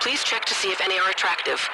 Please check to see if any are attractive.